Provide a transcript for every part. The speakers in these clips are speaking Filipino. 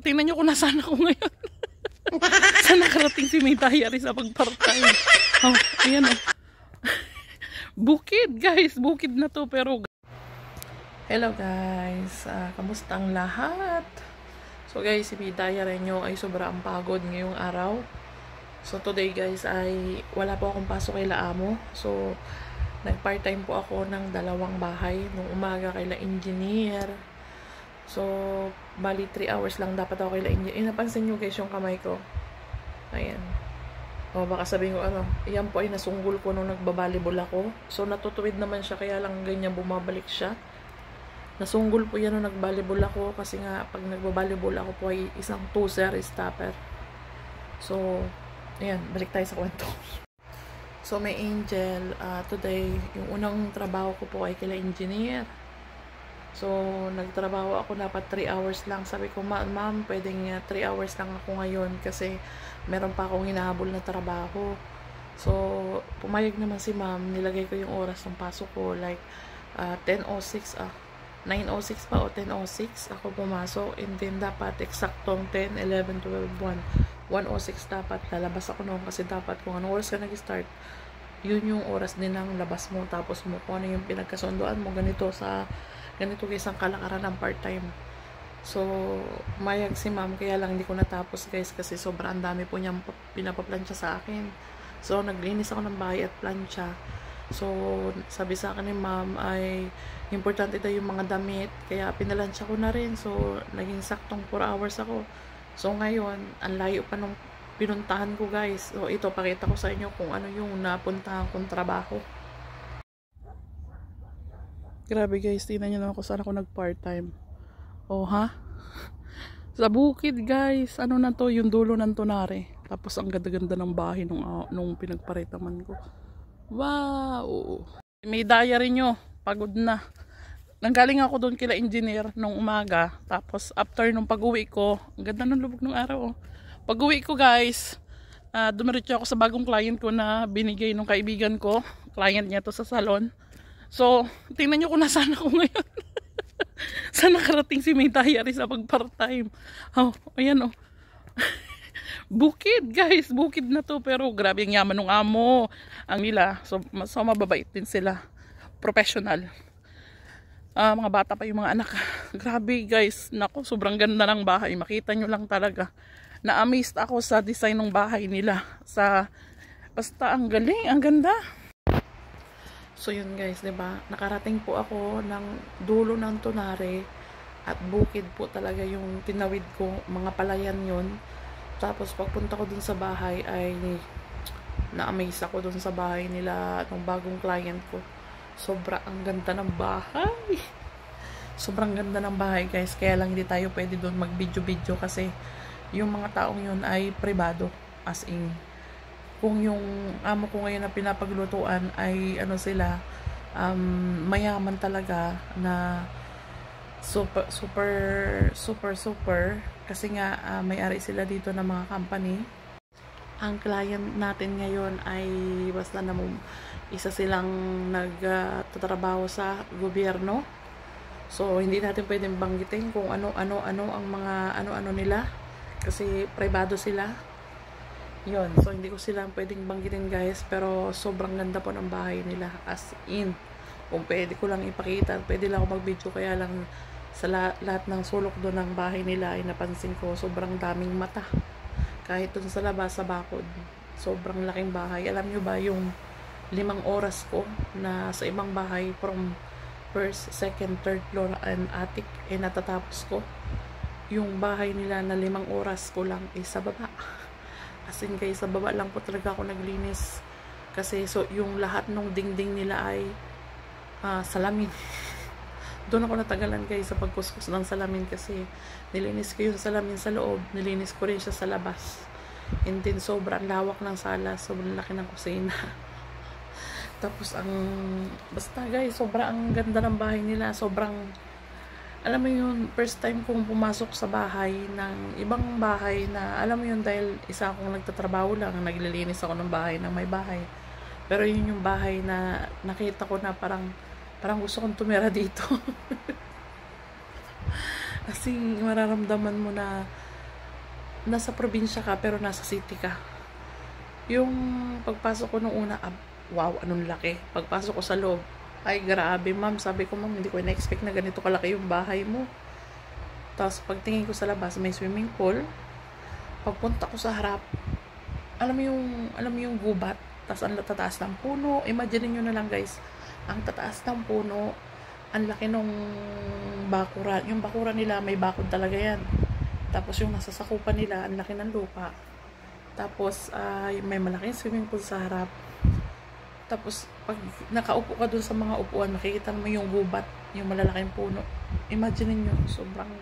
tingnan nyo kung nasaan ako ngayon. Saan nakarating si May Diary sa pagpartay. Oh, ayan oh. bukid guys, bukid na to pero Hello guys, uh, kamusta ang lahat? So guys, si May Diary nyo ay sobrang pagod ngayong araw. So today guys ay wala po akong pasok kay Laamo. So nag part time po ako ng dalawang bahay. Nung umaga kay La Engineer, So, bali 3 hours lang dapat ako kay India. Eh, napansin nyo guys yung kamay ko. Ayan. O, baka sabihin ko, ano, yan po ay nasunggol ko nung nagbabalibol ako. So, natutuwid naman siya, kaya lang ganyan bumabalik siya. Nasunggol po yan nung nagbalibol ako kasi nga, pag nagbabalibol ako po ay isang toser stopper. So, ayan, balik tayo sa kwento. So, may angel, uh, today, yung unang trabaho ko po ay kila engineer. So, nagtrabaho ako dapat 3 hours lang. Sabi ko, ma'am, pwedeng 3 hours lang ako ngayon kasi meron pa akong hinahabol na trabaho. So, pumayag naman si ma'am. Nilagay ko yung oras ng pasok ko. Like, uh, 10.06 ah. 9.06 pa o 10.06 ako pumasok. And then, dapat eksaktong 10, 11, 12, 1. 1.06 dapat lalabas ako noon kasi dapat kung anong oras ka nag-start, yun yung oras din ng labas mo. Tapos mo kung ano yung pinagkasundoan mo ganito sa ganito guys ang kalakaran ng part-time. So, mayag si ma'am, kaya lang hindi ko natapos guys kasi sobrang dami po niyang pinapaplansya sa akin. So, naglinis ako ng bahay at plancha. So, sabi sa akin ni ma'am ay importante daw yung mga damit. Kaya pinalansya ko na rin. So, naging saktong 4 hours ako. So, ngayon, ang layo pa nung pinuntahan ko guys. So, ito, pakita ko sa inyo kung ano yung napuntahan kong trabaho. Grabe guys, tingnan nyo naman kung saan ako nag part time. Oh ha? Sa bukid guys, ano na to, yung dulo ng tunare. Tapos ang ganda-ganda ng bahay nung, uh, nung pinagparitaman ko. Wow! May diary nyo, pagod na. Nanggaling ako doon kila engineer nung umaga. Tapos after nung pag-uwi ko, ang ganda ng lubog ng araw. Oh. Pag-uwi ko guys, uh, dumiretso ako sa bagong client ko na binigay nung kaibigan ko. Client niya to sa salon. So, tingnan nyo kung nasaan ako ngayon. Saan nakarating si May Diary sa pag part-time. Oh, ayan oh. bukid guys, bukid na to. Pero grabe ang yaman ng amo. Ang nila. So, so mababait din sila. Professional. Uh, mga bata pa yung mga anak. Grabe guys. Nako, sobrang ganda ng bahay. Makita nyo lang talaga. Na-amazed ako sa design ng bahay nila. Sa, basta ang galing, ang ganda. So yun guys, 'di ba? Nakarating po ako ng dulo ng Tunare at bukid po talaga yung tinawid ko, mga palayan 'yon. Tapos pagpunta ko dun sa bahay ay na-amaze ako dun sa bahay nila ng bagong client ko. Sobra ang ganda ng bahay. Sobrang ganda ng bahay guys. Kaya lang hindi tayo pwede doon mag-video-video kasi yung mga taong yun ay privado. As in, kung yung amo ko ngayon na pinapaglutuan ay ano sila um, mayaman talaga na super super super super. Kasi nga uh, may-ari sila dito ng mga company. Ang client natin ngayon ay basta na isa silang nagtatrabaho uh, sa gobyerno. So hindi natin pwedeng banggitin kung ano ano ano ang mga ano ano nila. Kasi privado sila yun, so hindi ko sila pwedeng banggitin guys, pero sobrang ganda po ng bahay nila as in. Kung pwede ko lang ipakita, pwede lang ako mag-video kaya lang sa la lahat ng sulok doon ng bahay nila ay napansin ko sobrang daming mata. Kahit doon sa labas sa bakod, sobrang laking bahay. Alam nyo ba yung limang oras ko na sa ibang bahay from first, second, third floor and attic eh, natatapos ko. Yung bahay nila na limang oras ko lang ay sa baba. As in guys, sa baba lang po talaga ako naglinis. Kasi so, yung lahat ng dingding nila ay uh, salamin. Doon ako natagalan guys sa pagkuskus ng salamin kasi nilinis ko yung salamin sa loob. Nilinis ko rin siya sa labas. And then sobrang lawak ng sala. Sobrang laki ng kusina. Tapos ang basta guys, sobrang ganda ng bahay nila. Sobrang alam mo yun, first time kong pumasok sa bahay ng ibang bahay na, alam mo yun, dahil isa akong nagtatrabaho lang, naglilinis ako ng bahay ng may bahay. Pero yun yung bahay na nakita ko na parang, parang gusto kong tumira dito. Kasi mararamdaman mo na nasa probinsya ka pero nasa city ka. Yung pagpasok ko nung una, ah, wow, anong laki. Pagpasok ko sa loob, ay grabe ma'am, sabi ko ma'am, hindi ko na-expect na ganito kalaki yung bahay mo. Tapos pagtingin ko sa labas, may swimming pool. Pagpunta ko sa harap, alam mo yung, alam mo yung gubat, tapos ang tataas ng puno. Imagine niyo na lang guys, ang tataas ng puno, ang laki nung bakuran. Yung bakuran nila, may bakod talaga yan. Tapos yung nasa sakupan nila, ang laki ng lupa. Tapos uh, may malaking swimming pool sa harap. Tapos pag nakaupo ka dun sa mga upuan, makikita mo yung gubat, yung malalaking puno. Imagine niyo, sobrang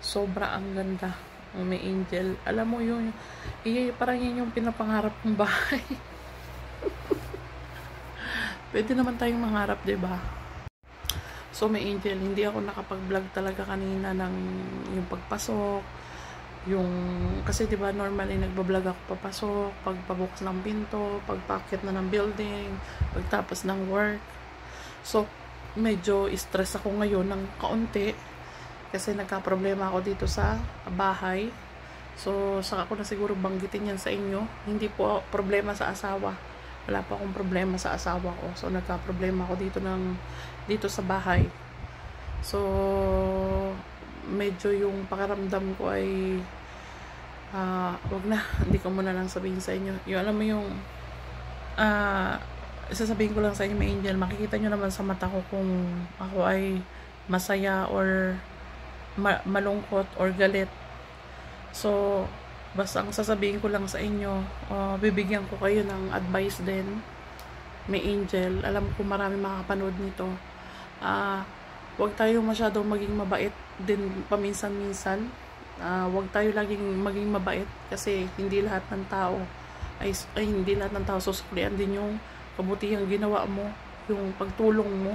sobra ang ganda ng may angel. Alam mo yun, iya, parang yun yung pinapangarap ng bahay. Pwede naman tayong mangarap, ba? So may angel, hindi ako nakapag-vlog talaga kanina ng yung pagpasok, yung kasi 'di ba normally nagba-vlog ako papasok, pagpabukas ng pinto, pagpakit na ng building, pagtapos ng work. So medyo stress ako ngayon ng kaunti kasi nagka-problema ako dito sa bahay. So saka ko na siguro banggitin yan sa inyo. Hindi po problema sa asawa wala pa akong problema sa asawa ko so nagka-problema ako dito ng dito sa bahay so medyo yung pakiramdam ko ay uh, wag na hindi ko muna lang sabihin sa inyo yung alam mo yung uh, sasabihin ko lang sa inyo may angel makikita nyo naman sa mata ko kung ako ay masaya or ma malungkot or galit so Basta ang sasabihin ko lang sa inyo, uh, bibigyan ko kayo ng advice din. May angel. Alam ko marami makapanood nito. Uh, huwag tayo masyadong maging mabait din paminsan-minsan. Uh, huwag tayo laging maging mabait kasi hindi lahat ng tao ay, ay hindi lahat ng tao susuklian din yung kabutihang ginawa mo, yung pagtulong mo.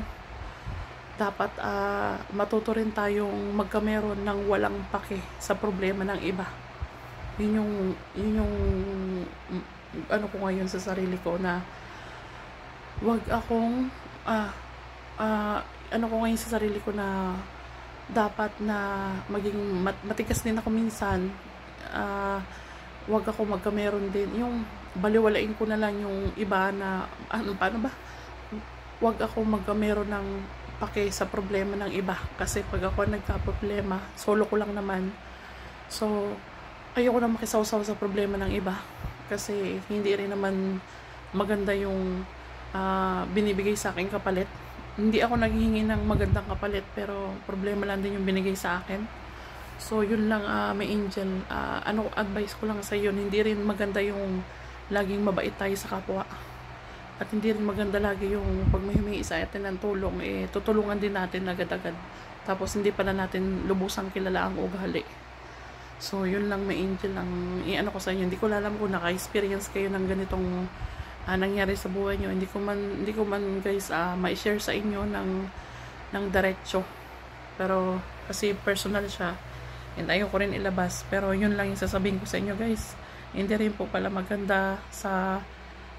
Dapat uh, matuto rin tayong magkameron ng walang pake sa problema ng iba yun yung yun yung ano ko ngayon sa sarili ko na wag akong ah, ah ano ko ngayon sa sarili ko na dapat na maging mat matigas din ako minsan. Ah, wag ako magkameron din. Yung baliwalain ko na lang yung iba na ano paano ba? Wag ako magkameron ng pake sa problema ng iba. Kasi pag ako nagka-problema solo ko lang naman. So ayoko na makisawsaw sa problema ng iba. Kasi hindi rin naman maganda yung uh, binibigay sa akin kapalit hindi ako naghihingi ng magandang kapalit pero problema lang din yung binigay sa akin. So yun lang uh, may angel. Uh, ano advice ko lang sa iyo hindi rin maganda yung laging mabait tayo sa kapwa. At hindi rin maganda lagi yung pag may humingi sa atin ng tulong eh tutulungan din natin agad-agad. Tapos hindi pa na natin lubusang kilala ang ugali. So, yun lang may angel lang. I-ano ko sa inyo. Hindi ko alam kung naka-experience kayo ng ganitong uh, nangyari sa buhay nyo. Hindi ko man, hindi ko man guys uh, ma-share sa inyo ng, ng diretso. Pero, kasi personal siya. And ayaw ko rin ilabas. Pero, yun lang yung sasabihin ko sa inyo guys. Hindi rin po pala maganda sa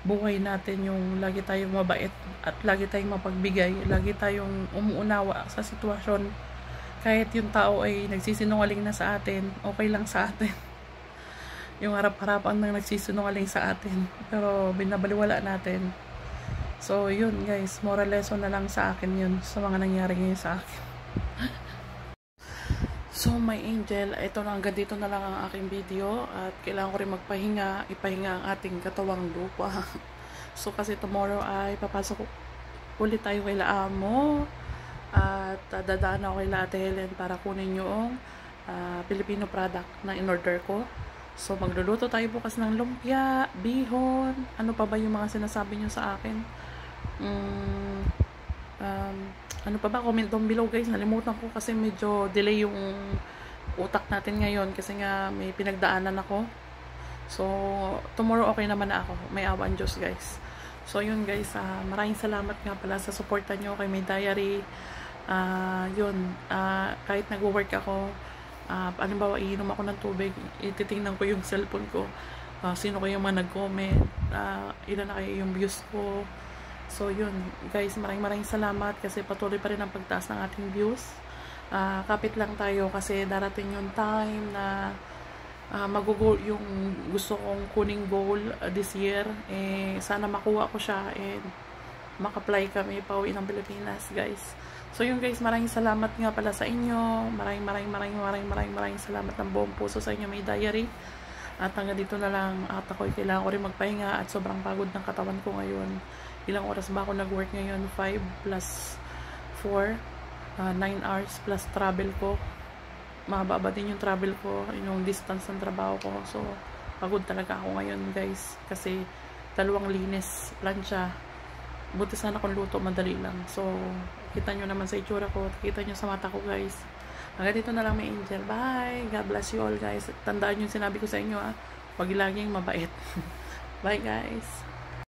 buhay natin yung lagi tayong mabait at lagi tayong mapagbigay. Lagi tayong umuunawa sa sitwasyon kahit yung tao ay nagsisinungaling na sa atin, okay lang sa atin. Yung harap-harapan nang nagsisinungaling sa atin. Pero binabaliwala natin. So, yun guys, moral lesson na lang sa akin yun sa mga nangyari ngayon sa akin. so, my angel, ito na hanggang dito na lang ang aking video at kailangan ko rin magpahinga, ipahinga ang ating katawang lupa. so, kasi tomorrow ay papasok ulit tayo kay Laamo at uh, dadaan ako kay Ate Helen para kunin yung uh, Filipino product na in-order ko. So, magluluto tayo bukas ng lumpia, bihon, ano pa ba yung mga sinasabi nyo sa akin. Um, um, ano pa ba, comment down below guys, nalimutan ko kasi medyo delay yung utak natin ngayon kasi nga may pinagdaanan ako. So, tomorrow okay naman na ako. May awan Diyos guys. So, yun guys, uh, maraming salamat nga pala sa suporta nyo kay May Diary uh, yun, uh, kahit nag-work ako, uh, ano ba, iinom ako ng tubig, ititingnan ko yung cellphone ko, uh, sino kayo mga nag-comment, uh, ilan na kayo yung views ko. So, yun, guys, maraming maraming salamat kasi patuloy pa rin ang pagtaas ng ating views. Uh, kapit lang tayo kasi darating yung time na uh, mag-goal yung gusto kong kuning goal uh, this year eh sana makuha ko siya and maka-apply kami pauwi ng Pilipinas guys. So yun guys maraming salamat nga pala sa inyo. Maraming maraming maraming maraming maraming maraming salamat ng buong puso sa inyo. May diary. At hanggang dito na lang. At ako kailangan ko rin magpahinga at sobrang pagod ng katawan ko ngayon. Ilang oras ba ako nag-work ngayon? 5 plus 4 uh, 9 hours plus travel ko. Mahaba din yung travel ko? Yung distance ng trabaho ko. So pagod talaga ako ngayon guys. Kasi dalawang linis plancha buti sana kung luto madali lang. So kita nyo naman sa itsura ko kita nyo sa mata ko guys. Hanggang dito na lang may angel. Bye! God bless you all guys. Tandaan yung sinabi ko sa inyo ah. Wag laging mabait. Bye guys